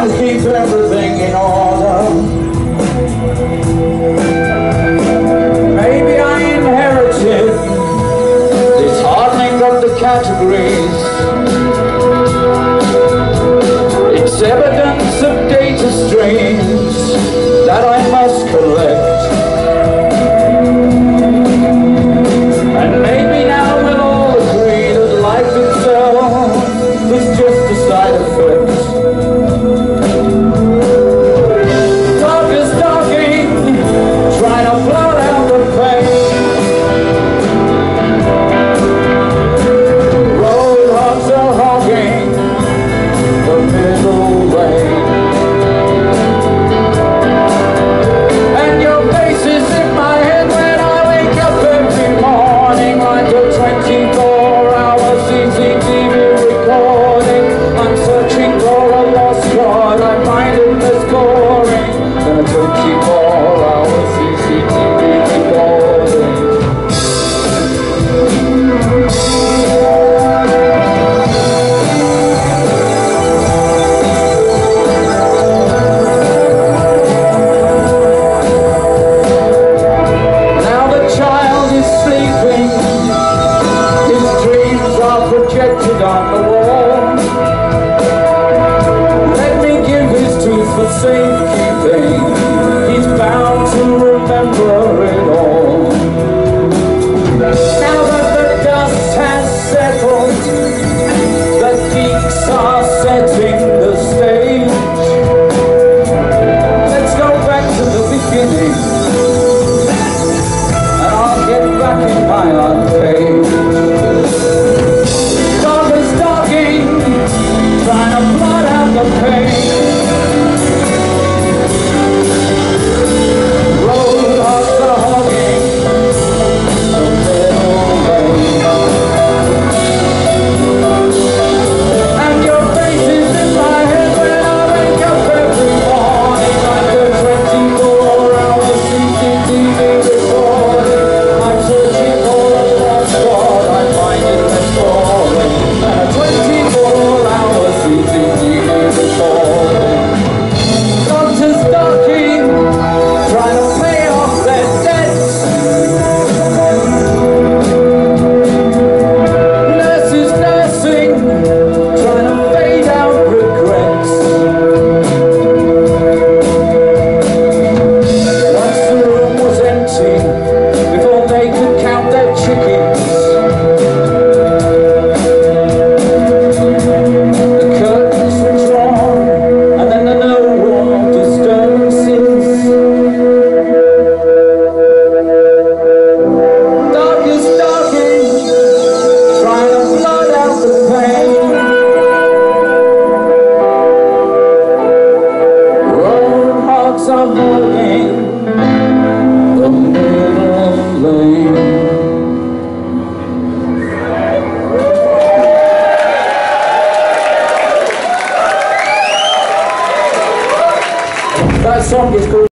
Sometimes keeps everything in order. Maybe I inherited This hardening of the category. song is called